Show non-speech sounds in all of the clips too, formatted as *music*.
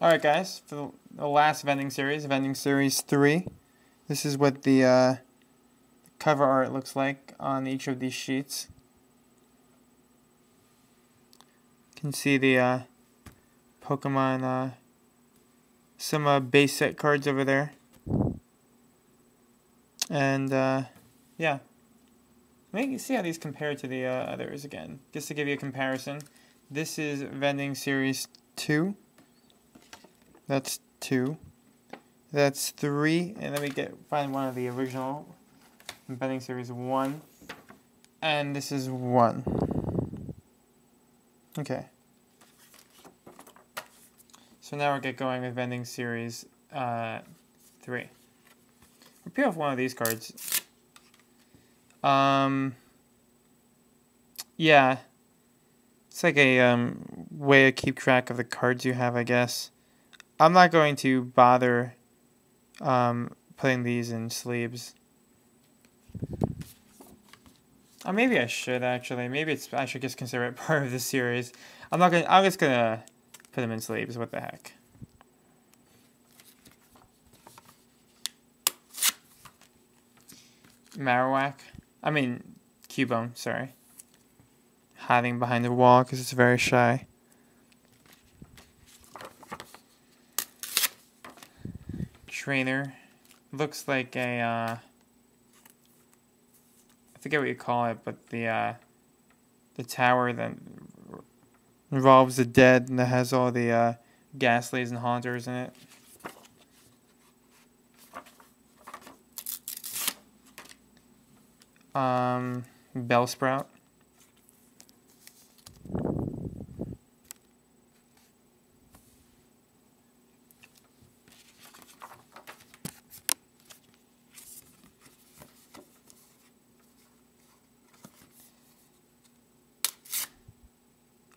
Alright guys, for the last vending series, vending series 3, this is what the uh, cover art looks like on each of these sheets. You can see the uh, Pokemon, uh, some uh, base set cards over there. And uh, yeah, Let me see how these compare to the uh, others again, just to give you a comparison. This is vending series 2. That's 2. That's 3. And let me get find one of the original vending series 1. And this is 1. Okay. So now we'll get going with vending series uh, 3. We'll peel off one of these cards. Um, yeah. It's like a um, way to keep track of the cards you have, I guess. I'm not going to bother um, putting these in sleeves. Or maybe I should actually. Maybe it's I should just consider it *laughs* part of the series. I'm not gonna. I'm just gonna put them in sleeves. What the heck? Marowak. I mean, Cubone. Sorry. Hiding behind the wall because it's very shy. Trainer. Looks like a. Uh, I forget what you call it, but the uh, the tower that involves the dead and that has all the uh, Gastlys and Haunters in it. Um, Bellsprout.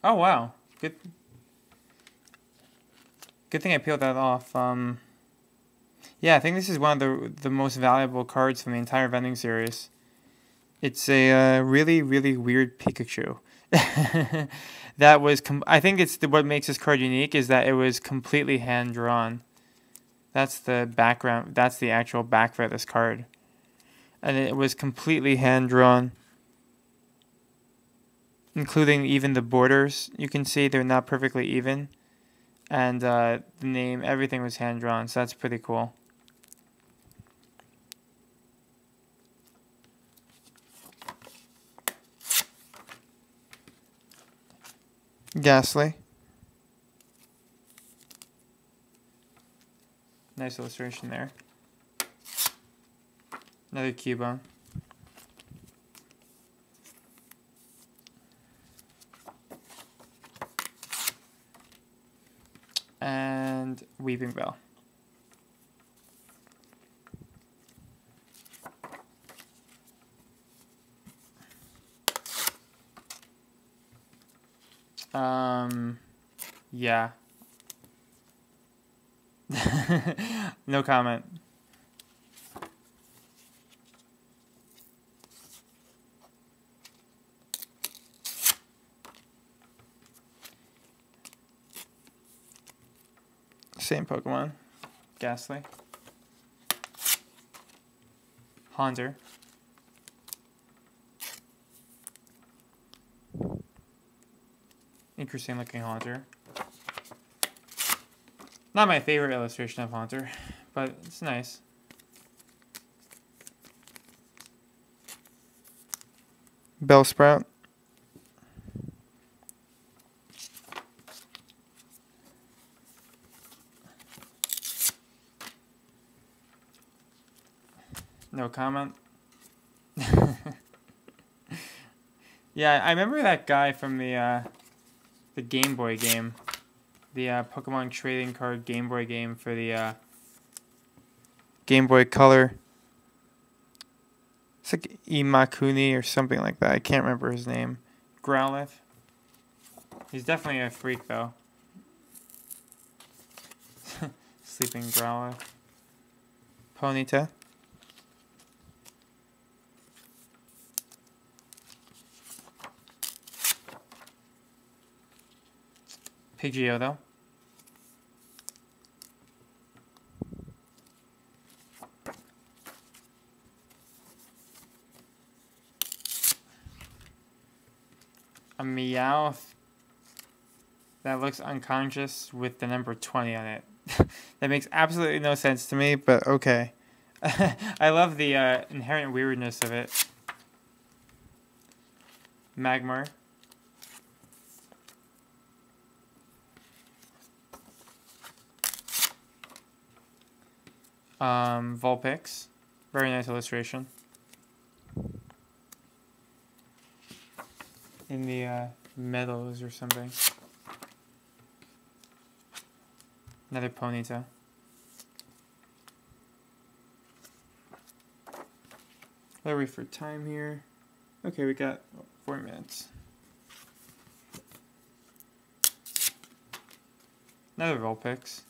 Oh wow, good. Good thing I peeled that off. Um, yeah, I think this is one of the the most valuable cards from the entire vending series. It's a uh, really really weird Pikachu. *laughs* that was I think it's the, what makes this card unique is that it was completely hand drawn. That's the background. That's the actual back for this card, and it was completely hand drawn including even the borders. You can see they're not perfectly even. And uh, the name, everything was hand drawn, so that's pretty cool. Gastly. Nice illustration there. Another Cubone. And Weepinbell. Um, yeah. *laughs* no comment. Same Pokemon. Gastly. Haunter. Interesting looking Haunter. Not my favorite illustration of Haunter, but it's nice. Bellsprout. No comment. *laughs* yeah, I remember that guy from the uh, the Game Boy game, the uh, Pokemon trading card Game Boy game for the uh, Game Boy Color. It's like Imakuni or something like that. I can't remember his name. Growlithe. He's definitely a freak though. *laughs* Sleeping Growlithe. Ponyta. Pgo though. A Meowth that looks unconscious with the number 20 on it. *laughs* that makes absolutely no sense to me, but okay. *laughs* I love the uh, inherent weirdness of it. Magmar. Um, Vulpix. Very nice illustration. In the uh, meadows or something. Another Ponyta. We for time here? Okay, we got four minutes. Another Vulpix.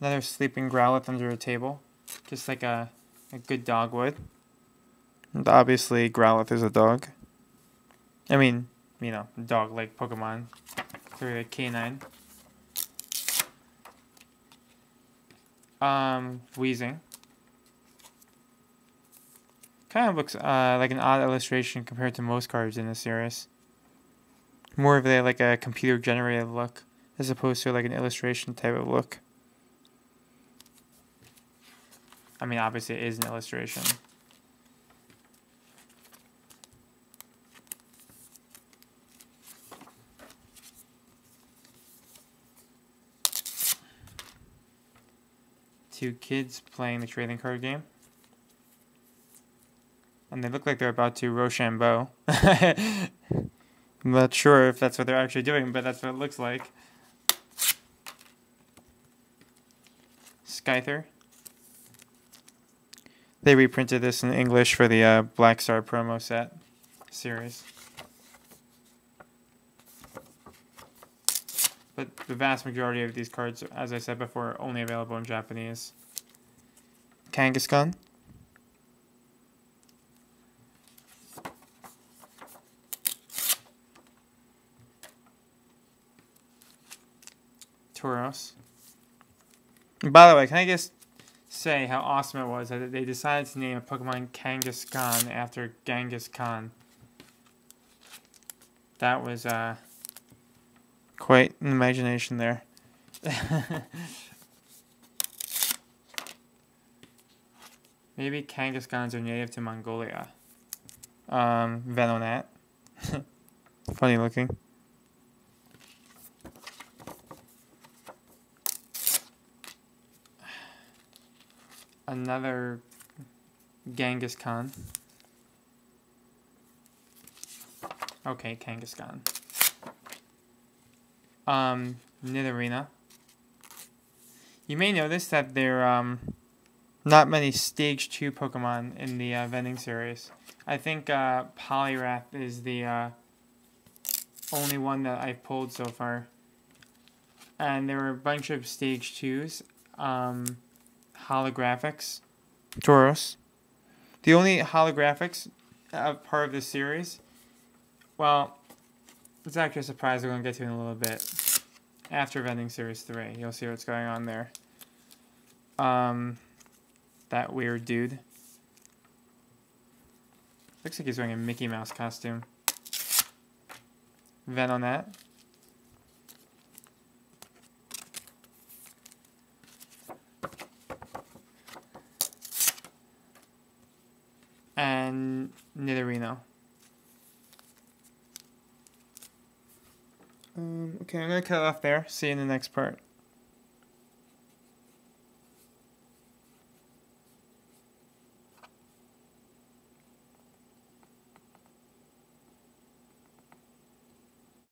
Another sleeping Growlithe under a table. Just like a, a good dog would. And obviously Growlithe is a dog. I mean, you know, dog like Pokemon. Through a canine. Um, Weezing. Kind of looks uh, like an odd illustration compared to most cards in the series. More of a like a computer generated look as opposed to like an illustration type of look. I mean, obviously it is an illustration. Two kids playing the trading card game. And they look like they're about to Rochambeau. *laughs* I'm not sure if that's what they're actually doing, but that's what it looks like. Scyther. They reprinted this in English for the uh, Black Star promo set series. But the vast majority of these cards, as I said before, are only available in Japanese. Kangaskhan. Tauros. By the way, can I just say how awesome it was that they decided to name a Pokemon Kangaskhan after Genghis Khan. That was uh, quite an imagination there. *laughs* Maybe Kangaskhan's are native to Mongolia. Um, Venonat. *laughs* Funny looking. Another Genghis Khan. Okay, Kangaskhan. Um, Nidorina. You may notice that there are um, not many Stage 2 Pokemon in the uh, vending series. I think uh, Poliwrath is the uh, only one that I've pulled so far. And there were a bunch of Stage 2s. Um, holographics. Tauros. The only holographics uh, part of this series, well, it's actually a surprise we're going to get to in a little bit. After Vending Series 3, you'll see what's going on there. Um, that weird dude. Looks like he's wearing a Mickey Mouse costume. Venonat. And Nidorino. Um, okay, I'm going to cut off there. See you in the next part.